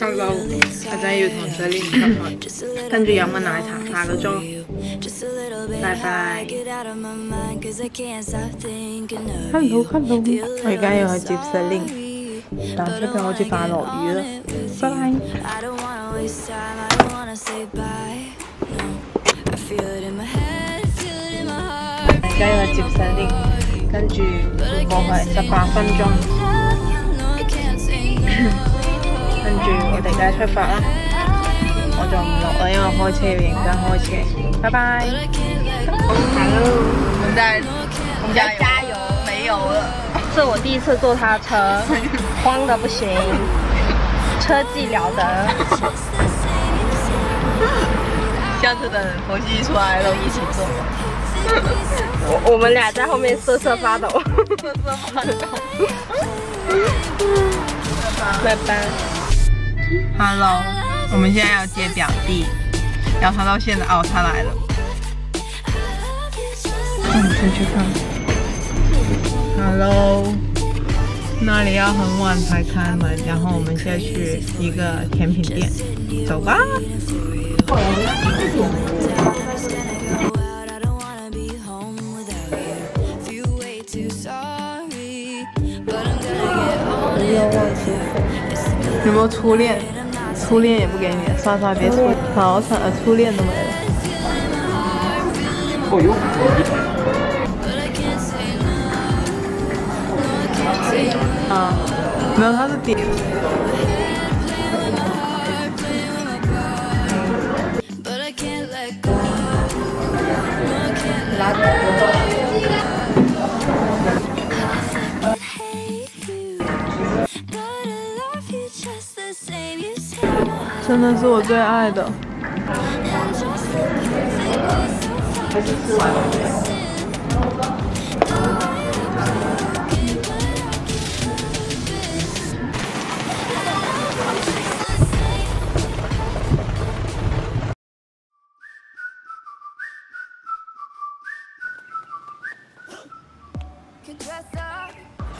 hello，我真系要同仔玲分开，跟住饮个奶茶，化个妆，拜拜。hello hello，我而家要去接仔玲，但出头好似快落雨了。bye bye。而家要去接仔玲，跟住过去十八分钟。跟住我哋而家出发啦！我就唔落啦，因为開开车，而家开车。拜拜！Hello，我们在我们家加油！没油了！是我第一次坐他车，慌的不行。车技了得，下次等冯西出来了，一起坐。我我们俩在后面瑟瑟发抖。瑟瑟发抖。拜拜。Hello，我们现在要接表弟，要他到现在哦，他来了。我们先去看。Hello，那里要很晚才开门，然后我们现在去一个甜品店，走吧。不要忘记。有没有初恋？初恋也不给你，刷刷别刷，好惨啊，初恋都没了。啊，没有，他是顶。来。真的是我最爱的。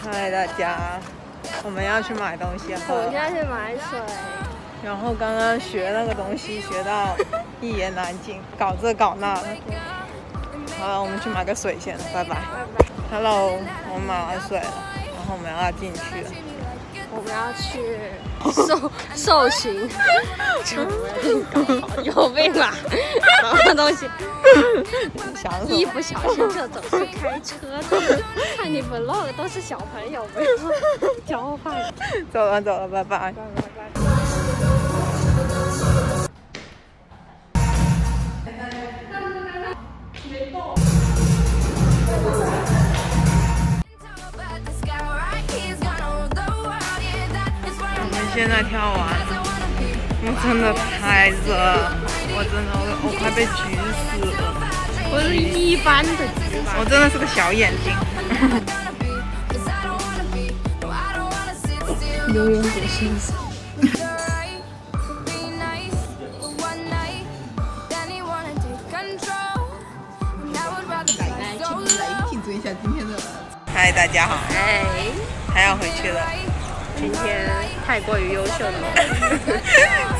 嗨，大家，我们要去买东西哈！我现在去买水。然后刚刚学那个东西学到一言难尽，搞这搞那的。好了，我们去买个水先，拜拜。拜拜。Hello，我买完水了，然后我们要进去。我们要去兽兽行，有病啊！什么东西？一不小心就总是开车的，看你 vlog 都是小朋友，交换。走了走了，拜拜。现在挺好玩，我真的太热，我真的我我快被焗死了，我是一般的热，我真的是个小眼睛，有眼无心。来 嗨，大家好，还要回去了。今天太过于优秀了，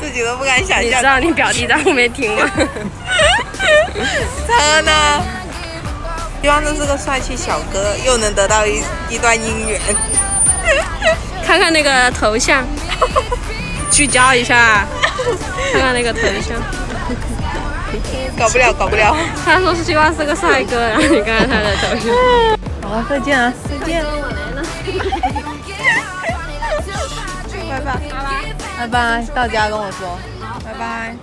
自己都不敢想象。你知道你表弟在后面听吗？他呢？希望这是个帅气小哥，又能得到一一段姻缘。看看那个头像，聚焦一下，看看那个头像，搞不了，搞不了。他说是希望是个帅哥，然后你看看他的头像。好，再见啊，再见。我来了。拜拜，拜拜，到家跟我说，拜拜。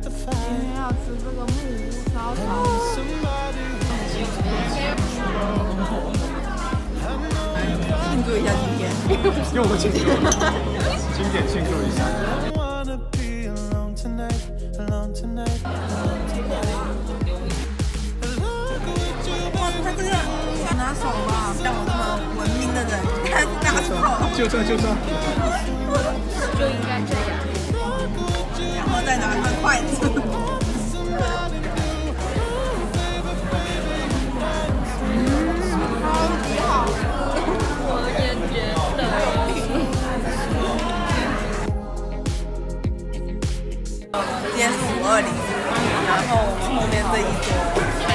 今天要吃这个木屋烧烤，庆祝一下今天，又不经典，经典庆祝一下。哇，这个这就算就算，就应该这样。再拿一桌，两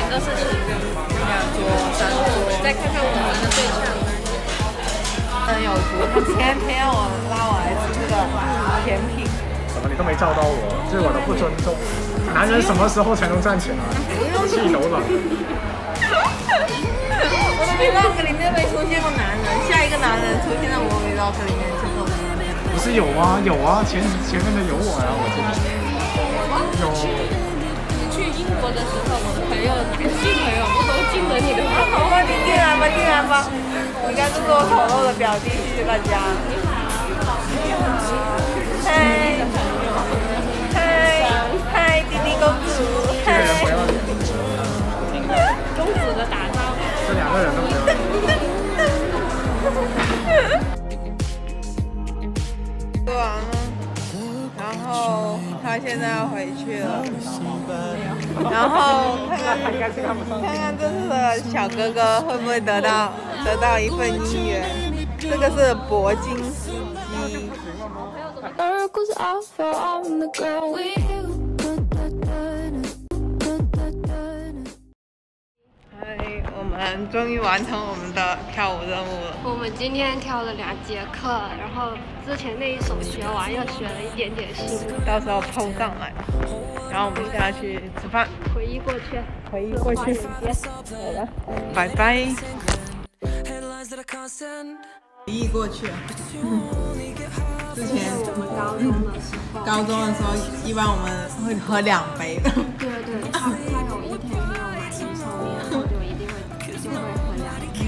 个是情再看看我们的对象。嗯，有毒，他天天我拉我来吃的甜品。你都没照到我，对我都不尊重。男人什么时候才能站起来？气都冷。我的 vlog 里面没出现过男人，下一个男人出现在我 vlog 里面，之后。不是有吗？有啊，前前面的有我呀，我记得。有。你去英国的时候，我的朋友、男性朋友都进了你的吗？好 o 进来吧，进来吧。我安你该这是我丑陋的表弟，谢谢大家。看看这次小哥哥会不会得到得到一份姻缘，这个是铂金司机。终于完成我们的跳舞任务了。我们今天跳了两节课，然后之前那一首学完，又学了一点点新。到时候抛上来，然后我们在去吃饭。回忆过去，回忆过去。好的，拜拜。回忆过去，之前我们高中的时候，高中的时候一般我们会喝两杯。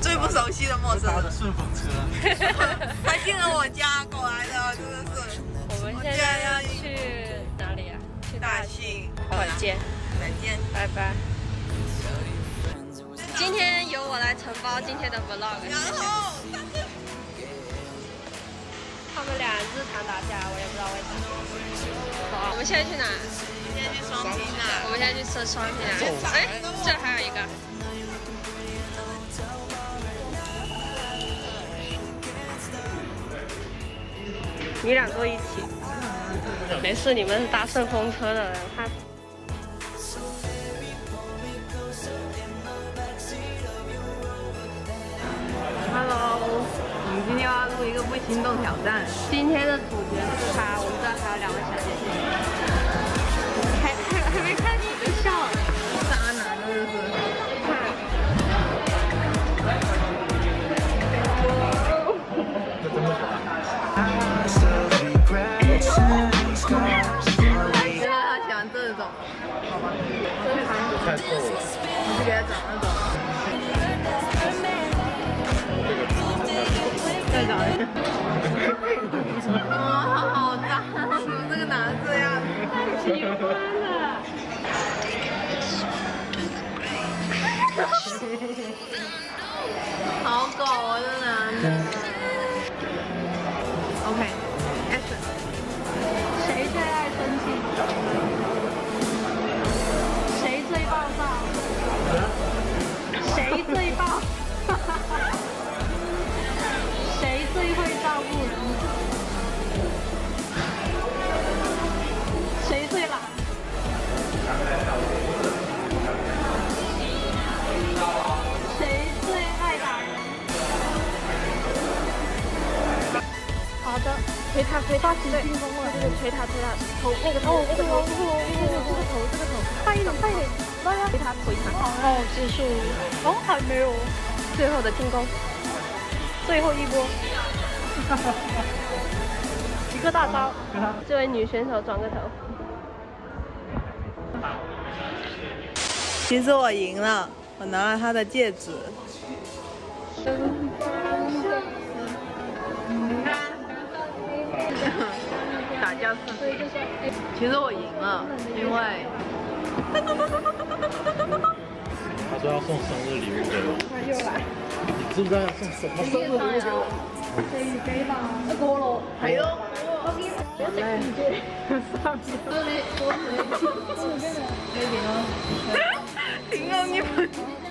最不熟悉的陌生人。顺风车，他进了我家过来的，真的是。我们现在要去哪里啊？去大庆。再见，再见，拜拜。今天由我来承包今天的 vlog。然后他们俩日常打架，我也不知道为啥。好，我们现在去哪？现在去双拼啊。我们现在去吃双拼啊。哎，这还有一个。你俩坐一起，没事，你们是搭顺风车的，他。Hello，我们今天要录一个不心动挑战，今天的主角是他，我们这儿还有两位小。太瘦了。你别长得早。推他推他，对就是推他推他头那个头那个头，这个头这个头，快一点快一点，推塔推塔，好，继续，哦还没有，最后的进攻，最后一波，一个大招，这位女选手转个头，其实我赢了，我拿了她的戒指。其实我赢了，因为他说要送生日礼物给我。知知送什么生日礼物给我过了。还有，我给你，哈哈哈给哈。听给你。